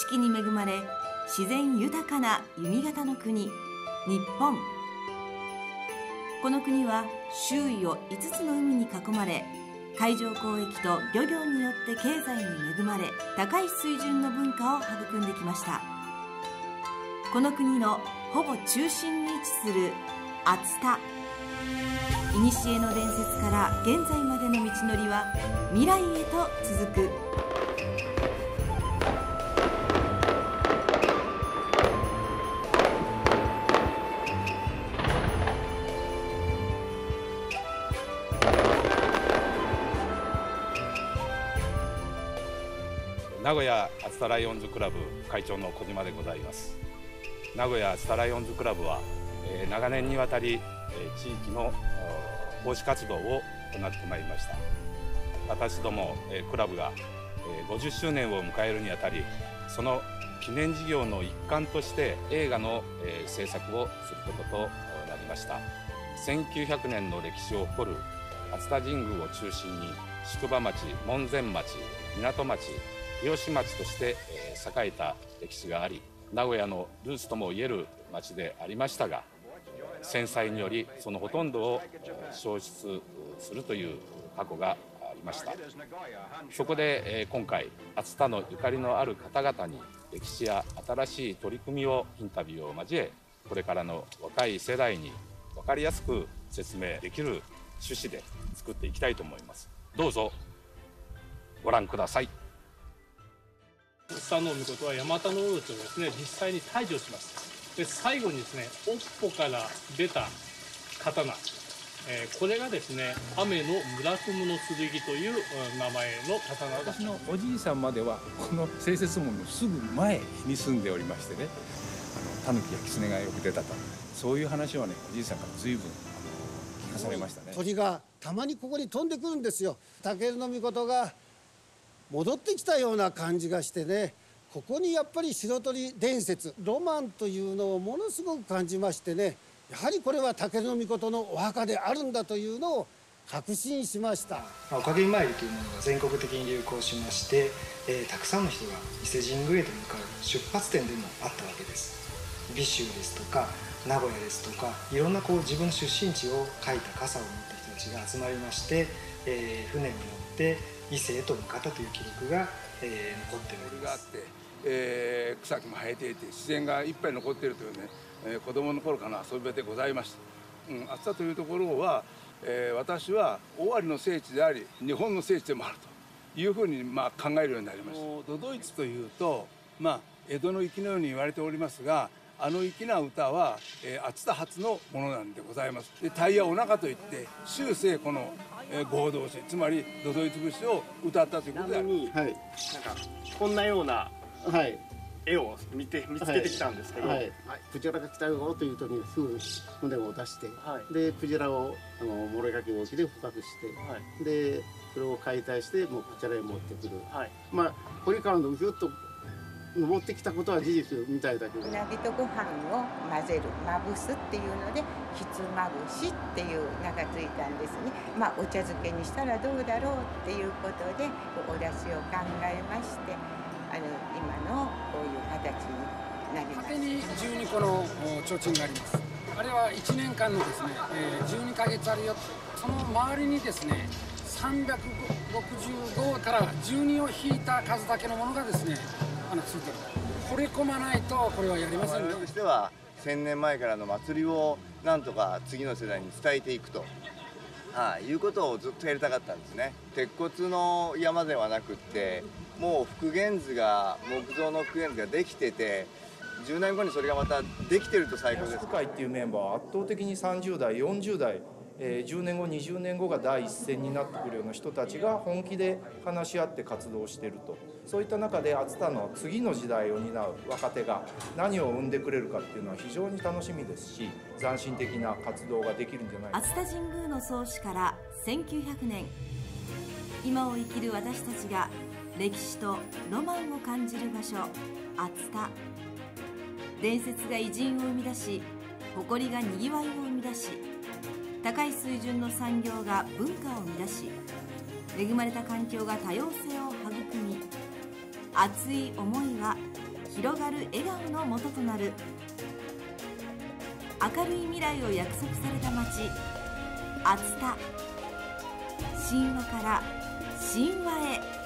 四季に恵まれ自然豊かな弓形の国日本。この国は周囲を5つの海に囲まれ海上交易と漁業によって経済に恵まれ高い水準の文化を育んできました。この国のほぼ中心に位置する熱田。古の伝説から現在までの道のりは未来へと続く。名古屋熱田ライオンズクラブ会長の小島でございます。名古屋熱田ライオンズクラブは、え、長年にわたり、え、地域の奉仕活動を行ってまいりました。私ども、え、クラブが、え、50周年を迎えるにあたりその記念事業の一環として映画の、えー、制作をすることとなりました。1900年の歴史を誇る熱田神宮を中心に宿場町門前町港町吉町として栄えた歴史があり名古屋のルーツともいえる町でありましたが戦災によりそのほとんどを消失するという過去がありました。そこで今回熱田のゆかりのある方々に歴史や新しい取り組みをインタビューを交えこれからの若い世代に分かりやすく説明できる趣旨で作っていきたいと思います。どうぞご覧ください。草の御事はヤマタノオロチをですね実際に退場します。で最後にですね尾っぽから出た刀、えー、これがですね雨の村雲の剣という名前の刀私のおじいさんまではこの清雪門のすぐ前に住んでおりましてねあのタヌキやキツネがよく出たと。そういう話はねおじいさんから随分聞かされましたね。鳥がたまにここに飛んでくるんですよ。武尊の御事が戻ってきたような感じがしてねここにやっぱり白鳥伝説ロマンというのをものすごく感じましてねやはりこれは武尊命のお墓であるんだというのを確信しました。おかげ参りというものが全国的に流行しまして、えー、たくさんの人が伊勢神宮へと向かう出発点でもあったわけです。美州ですとか名古屋ですとかいろんなこう自分の出身地を書いた傘を持った人たちが集まりまして、えー、船に乗って伊勢へと向かったという記録が、えー、残っております。えー、草木も生えていて自然がいっぱい残っているというね、えー、子供の頃から遊びでございました、うん、暑さというところは、えー、私は尾張の聖地であり日本の聖地でもあるというふうにまあ考えるようになりました。都々逸というとまあ江戸の粋のように言われておりますがあの粋な歌は、えー、熱田発のものなんでございます。でタイヤお腹といって終生このえー、合同詞つまり都々逸節を歌ったということであります、はい、なんかこんなような絵を見て見つけてきたんですけど、はい。はい、クジラが来たよというとにすぐ船を出して、はい、でクジラをあの漏れかけ沖で捕獲して、でそれを解体してもうこちらへ持ってくる、まあ堀川のぎゅっと登ってきたことは事実みたいだけど。うなぎとご飯を混ぜるまぶすっていうのでひつまぶしっていう名がついたんですね。まあお茶漬けにしたらどうだろうっていうことでお出汁を考えましてあの今のこういう形になりますに12個の提灯があります。あれは1年間のですね、えー、12ヶ月あるよ。その周りにですね365から12を引いた数だけのものがですねあのついてる惚れ込まないとこれはやりませんねとしては1000年前からの祭りをなんとか次の世代に伝えていくと、はい、いうことをずっとやりたかったんですね。鉄骨の山ではなくってもう復元図が木造の復元図ができてて10年後にそれがまたできてると最高です。会っていうメンバーは圧倒的に30代40代え10年後20年後が第一線になってくるような人たちが本気で話し合って活動していると。そういった中で熱田の次の時代を担う若手が何を生んでくれるかっていうのは非常に楽しみですし斬新的な活動ができるんじゃないか。熱田神宮の創始から1900年。今を生きる私たちが歴史とロマンを感じる場所熱田伝説が偉人を生み出し誇りがにぎわいを生み出し高い水準の産業が文化を生み出し恵まれた環境が多様性を育み熱い思いは広がる笑顔のもととなる。明るい未来を約束された街熱田。神話から神話へ。